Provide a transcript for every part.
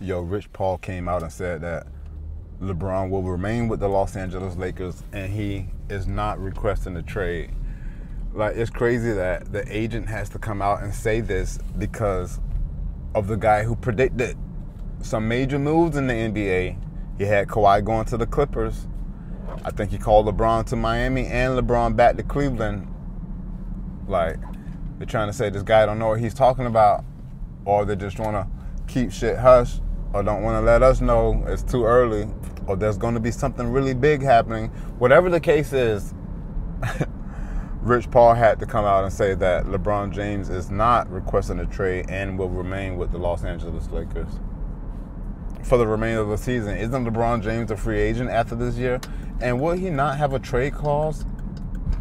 yo, Rich Paul came out and said that LeBron will remain with the Los Angeles Lakers and he is not requesting a trade. Like it's crazy that the agent has to come out and say this because of the guy who predicted some major moves in the NBA. He had Kawhi going to the Clippers. I think he called LeBron to Miami and LeBron back to Cleveland. Like they're trying to say this guy don't know what he's talking about, or they just want to keep shit hush, or don't want to let us know it's too early, or there's going to be something really big happening. Whatever the case is. Rich Paul had to come out and say that LeBron James is not requesting a trade and will remain with the Los Angeles Lakers for the remainder of the season. Isn't LeBron James a free agent after this year? And will he not have a trade clause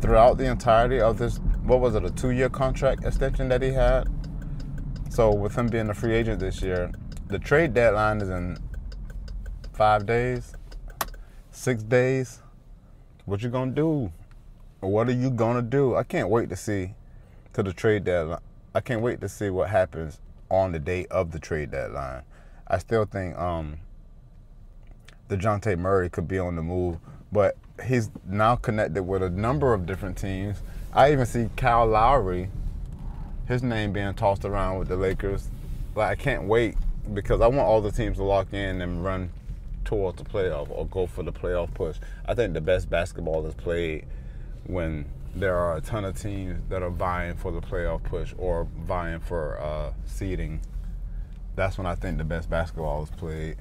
throughout the entirety of this? What was it, a two year contract extension that he had? So, with him being a free agent this year, the trade deadline is in five days, six days. What you gonna do? What are you gonna do? I can't wait to see to the trade deadline. I can't wait to see what happens on the day of the trade deadline. I still think um Dejounte Murray could be on the move, but he's now connected with a number of different teams. I even see Kyle Lowry, his name being tossed around with the Lakers. Like I can't wait because I want all the teams to lock in and run towards the playoff or go for the playoff push. I think the best basketball is played when there are a ton of teams that are vying for the playoff push or vying for uh, seeding. That's when I think the best basketball is played.